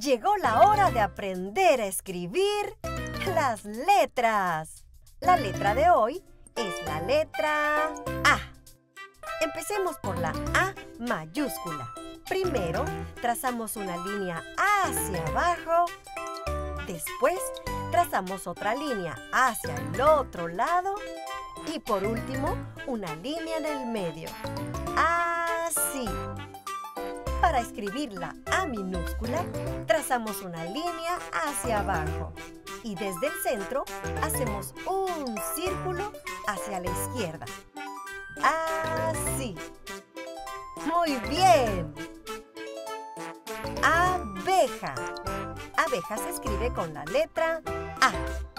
Llegó la hora de aprender a escribir las letras. La letra de hoy es la letra A. Empecemos por la A mayúscula. Primero, trazamos una línea hacia abajo. Después, trazamos otra línea hacia el otro lado. Y por último, una línea en el medio. Para escribir la A minúscula, trazamos una línea hacia abajo y desde el centro hacemos un círculo hacia la izquierda. Así. Muy bien. Abeja. Abeja se escribe con la letra A.